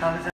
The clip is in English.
How is it?